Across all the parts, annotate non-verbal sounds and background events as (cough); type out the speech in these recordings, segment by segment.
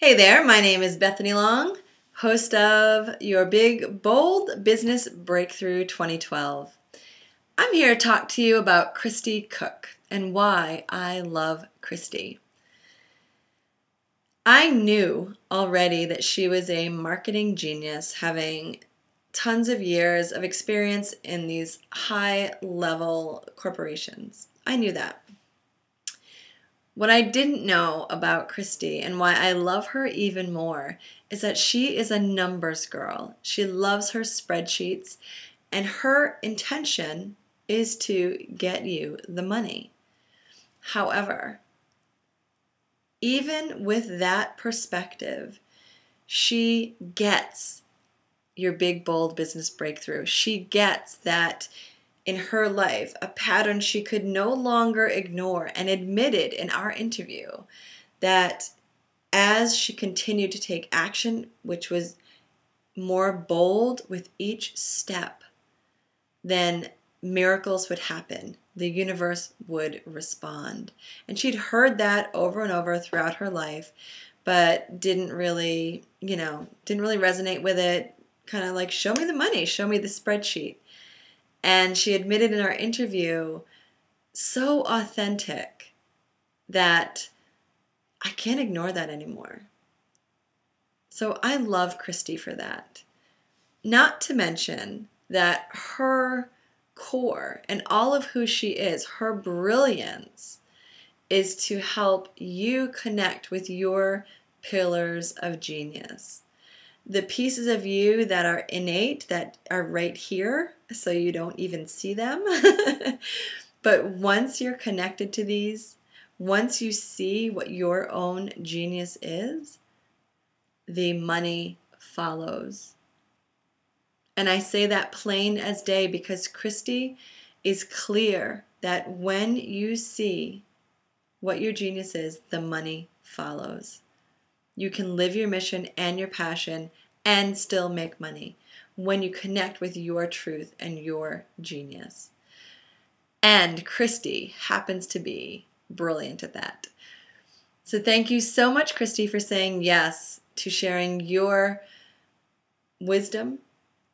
Hey there, my name is Bethaney Long, host of Your Big Bold Business Breakthrough 2012. I'm here to talk to you about Cristi Cooke and why I love Cristi. I knew already that she was a marketing genius, having tons of years of experience in these high level corporations. I knew that. What I didn't know about Cristi and why I love her even more is that she is a numbers girl. She loves her spreadsheets, and her intention is to get you the money. However, even with that perspective, she gets your big, bold business breakthrough. She gets that in her life, a pattern she could no longer ignore, and admitted in our interview that as she continued to take action, which was more bold with each step, then miracles would happen. The universe would respond. And she'd heard that over and over throughout her life, but didn't really, you know, didn't really resonate with it. Kind of like, show me the money, show me the spreadsheet. And she admitted in our interview, so authentic that I can't ignore that anymore. So I love Cristi for that. Not to mention that her core and all of who she is, her brilliance, is to help you connect with your pillars of genius the pieces of you that are innate, that are right here, so you don't even see them. (laughs) but once you're connected to these, once you see what your own genius is, the money follows. And I say that plain as day because Cristi is clear that when you see what your genius is, the money follows. You can live your mission and your passion and still make money when you connect with your truth and your genius. And Cristi happens to be brilliant at that. So thank you so much, Cristi, for saying yes to sharing your wisdom,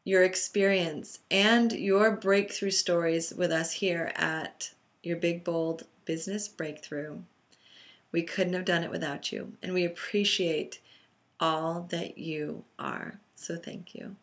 your experience, and your breakthrough stories with us here at Your Big Bold Business Breakthrough. We couldn't have done it without you, and we appreciate all that you are. So thank you.